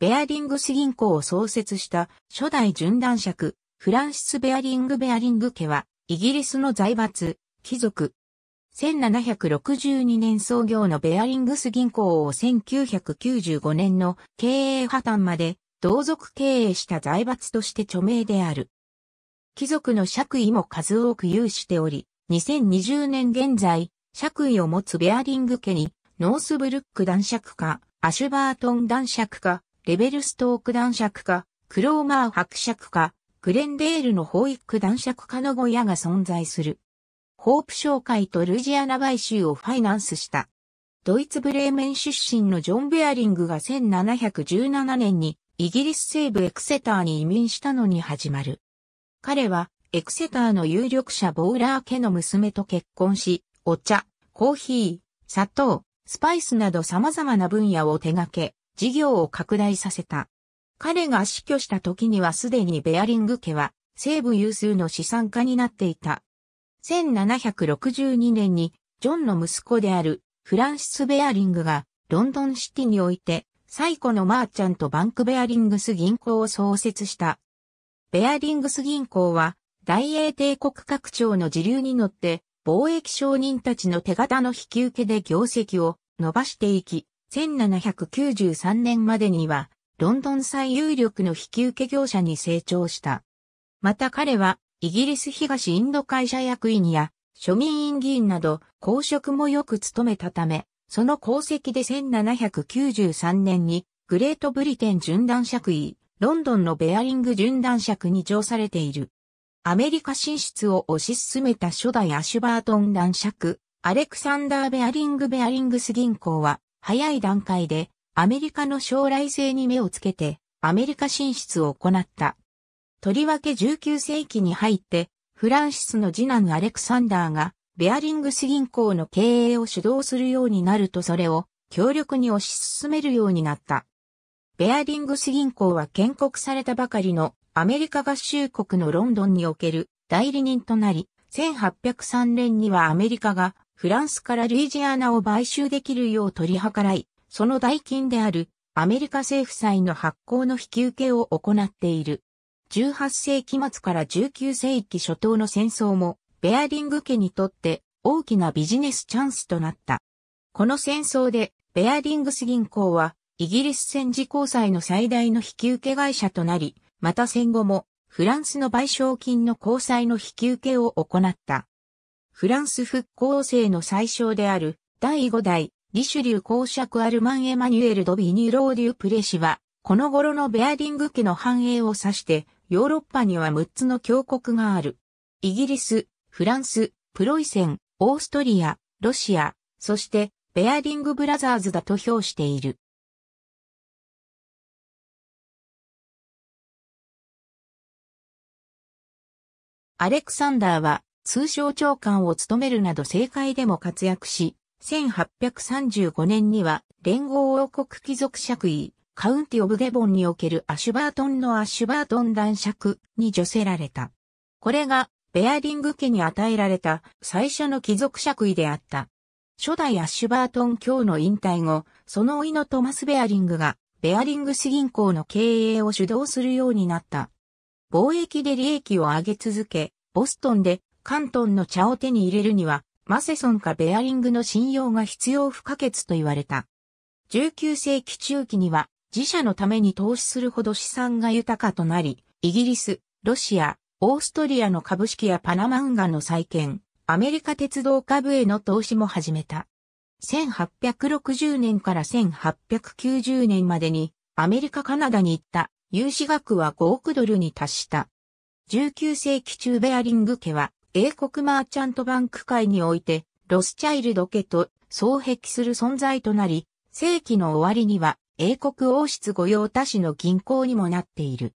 ベアリングス銀行を創設した初代準男爵、フランシス・ベアリング・ベアリング家は、イギリスの財閥、貴族。1762年創業のベアリングス銀行を1995年の経営破綻まで同族経営した財閥として著名である。貴族の爵位も数多く有しており、2020年現在、爵位を持つベアリング家に、ノースブルック男爵家、アシュバートン男爵家、レベルストーク男爵家、クローマー伯爵家、グレンデールのホイック男爵家の小屋が存在する。ホープ商会とルイジアナ買収をファイナンスした。ドイツブレーメン出身のジョン・ベアリングが1717年にイギリス西部エクセターに移民したのに始まる。彼はエクセターの有力者ボーラー家の娘と結婚し、お茶、コーヒー、砂糖、スパイスなど様々な分野を手掛け、事業を拡大させた。彼が死去した時にはすでにベアリング家は西部有数の資産家になっていた。1762年にジョンの息子であるフランシス・ベアリングがロンドンシティにおいて最古のマーチャントバンクベアリングス銀行を創設した。ベアリングス銀行は大英帝国拡張の時流に乗って貿易商人たちの手形の引き受けで業績を伸ばしていき、1793年までにはロンドン最有力の引き受け業者に成長した。また彼は、イギリス東インド会社役員や、庶民院議員など、公職もよく務めたため、その功績で1793年に、グレートブリテン準男爵位、ロンドンのベアリング準男爵に上されている。アメリカ進出を推し進めた初代アシュバートン男爵、アレクサンダー・ベアリング・ベアリングス銀行は、早い段階でアメリカの将来性に目をつけて、アメリカ進出を行った。とりわけ19世紀に入って、フランシスの次男アレクサンダーが、ベアリングス銀行の経営を主導するようになるとそれを強力に推し進めるようになった。ベアリングス銀行は建国されたばかりのアメリカ合衆国のロンドンにおける代理人となり、1803年にはアメリカがフランスからルイジアナを買収できるよう取り計らい、その代金であるアメリカ政府債の発行の引き受けを行っている。18世紀末から19世紀初頭の戦争もベアリング家にとって大きなビジネスチャンスとなった。この戦争でベアリングス銀行はイギリス戦時交際の最大の引き受け会社となり、また戦後もフランスの賠償金の交際の引き受けを行った。フランス復興政の最小である第5代リシュリュー公爵アルマン・エマニュエル・ドビニュローデュ・プレ氏は、この頃のベアリング家の繁栄を指して、ヨーロッパには6つの教国がある。イギリス、フランス、プロイセン、オーストリア、ロシア、そしてベアリングブラザーズだと評している。アレクサンダーは通商長官を務めるなど政界でも活躍し、1835年には連合王国貴族爵位、カウンティオブデボンにおけるアシュバートンのアシュバートン男爵に除せられた。これがベアリング家に与えられた最初の貴族爵位であった。初代アッシュバートン教の引退後、その甥のトマス・ベアリングがベアリングス銀行の経営を主導するようになった。貿易で利益を上げ続け、ボストンで関東の茶を手に入れるにはマセソンかベアリングの信用が必要不可欠と言われた。19世紀中期には自社のために投資するほど資産が豊かとなり、イギリス、ロシア、オーストリアの株式やパナマ運河の再建、アメリカ鉄道株への投資も始めた。1860年から1890年までにアメリカ・カナダに行った融資額は5億ドルに達した。19世紀中ベアリング家は英国マーチャントバンク界において、ロスチャイルド家と双璧する存在となり、世紀の終わりには英国王室御用達の銀行にもなっている。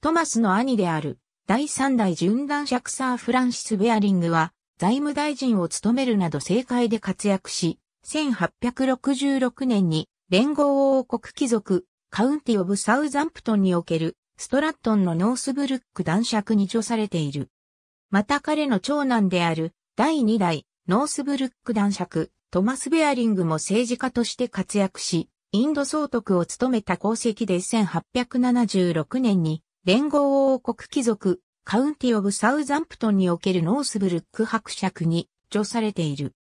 トマスの兄である第三代準男爵サー・フランシス・ベアリングは財務大臣を務めるなど政界で活躍し、1866年に連合王国貴族カウンティ・オブ・サウザンプトンにおけるストラットンのノースブルック男爵に叙されている。また彼の長男である第2代ノースブルック男爵トマス・ベアリングも政治家として活躍し、インド総督を務めた功績で1876年に連合王国貴族カウンティオブサウザンプトンにおけるノースブルック伯爵に除されている。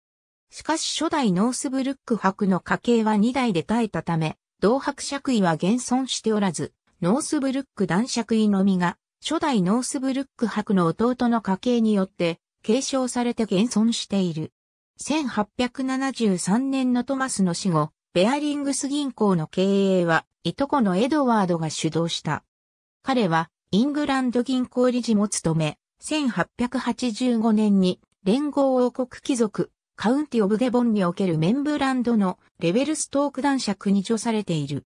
しかし初代ノースブルック伯の家系は2代で絶えたため、同伯爵位は現存しておらず、ノースブルック男爵位のみが、初代ノースブルック伯の弟の家系によって継承されて現存している。1873年のトマスの死後、ベアリングス銀行の経営は、いとこのエドワードが主導した。彼は、イングランド銀行理事も務め、1885年に、連合王国貴族、カウンティオブデボンにおけるメンブランドのレベルストーク男爵に除されている。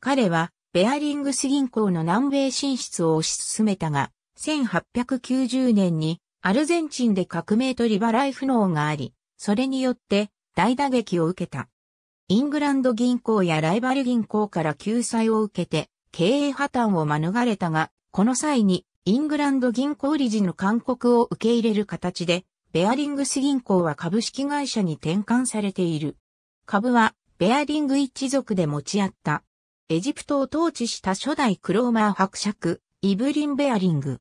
彼は、ベアリングス銀行の南米進出を推し進めたが、1890年にアルゼンチンで革命とリバライ不能があり、それによって大打撃を受けた。イングランド銀行やライバル銀行から救済を受けて経営破綻を免れたが、この際にイングランド銀行理事の勧告を受け入れる形で、ベアリングス銀行は株式会社に転換されている。株はベアリング一族で持ち合った。エジプトを統治した初代クローマー伯爵、イブリン・ベアリング。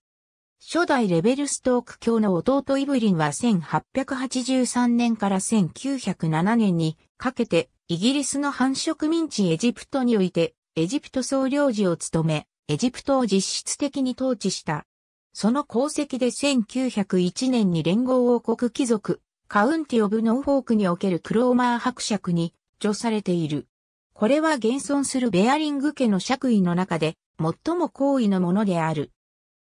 初代レベルストーク教の弟イブリンは1883年から1907年にかけてイギリスの繁殖民地エジプトにおいて、エジプト総領事を務め、エジプトを実質的に統治した。その功績で1901年に連合王国貴族、カウンティオブノーフォークにおけるクローマー伯爵に除されている。これは現存するベアリング家の爵位の中で最も高位のものである。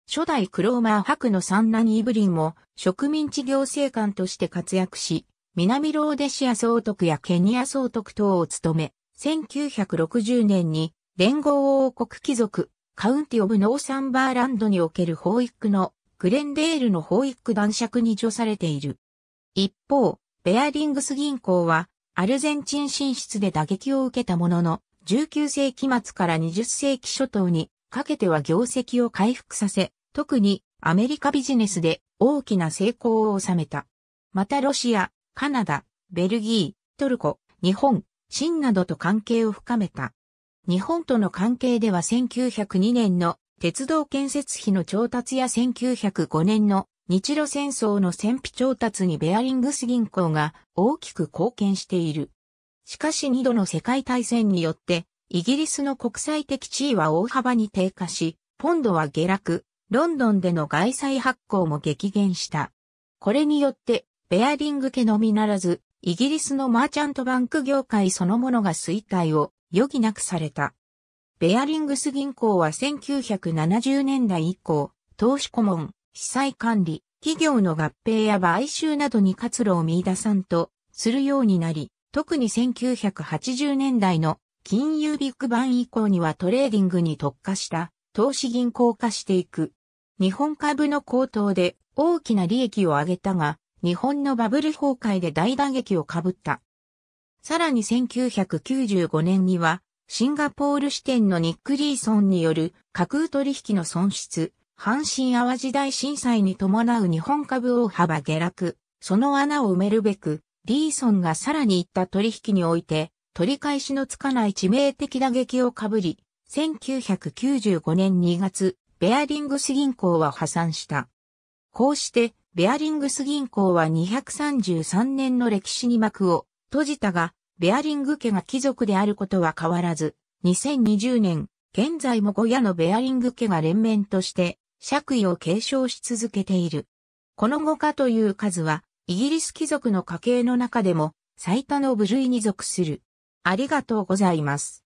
初代クローマー伯の三男イブリンも植民地行政官として活躍し、南ローデシア総督やケニア総督等を務め、1960年に連合王国貴族、カウンティオブノーサンバーランドにおける法育のグレンデールの法育男爵に除されている。一方、ベアリングス銀行はアルゼンチン進出で打撃を受けたものの、19世紀末から20世紀初頭にかけては業績を回復させ、特にアメリカビジネスで大きな成功を収めた。またロシア、カナダ、ベルギー、トルコ、日本、清などと関係を深めた。日本との関係では1902年の鉄道建設費の調達や1905年の日露戦争の戦費調達にベアリングス銀行が大きく貢献している。しかし二度の世界大戦によってイギリスの国際的地位は大幅に低下し、ポンドは下落、ロンドンでの外債発行も激減した。これによってベアリング家のみならず、イギリスのマーチャントバンク業界そのものが衰退を余儀なくされた。ベアリングス銀行は1970年代以降、投資顧問、被災管理、企業の合併や買収などに活路を見出さんとするようになり、特に1980年代の金融ビッグバン以降にはトレーディングに特化した投資銀行化していく。日本株の高騰で大きな利益を上げたが、日本のバブル崩壊で大打撃をかぶった。さらに1995年には、シンガポール支店のニック・リーソンによる架空取引の損失、阪神淡路大震災に伴う日本株大幅下落、その穴を埋めるべく、リーソンがさらに行った取引において、取り返しのつかない致命的打撃をかぶり、1995年2月、ベアリングス銀行は破産した。こうして、ベアリングス銀行は233年の歴史に幕を閉じたが、ベアリング家が貴族であることは変わらず、2020年、現在も5家のベアリング家が連綿として爵位を継承し続けている。この5家という数は、イギリス貴族の家系の中でも最多の部類に属する。ありがとうございます。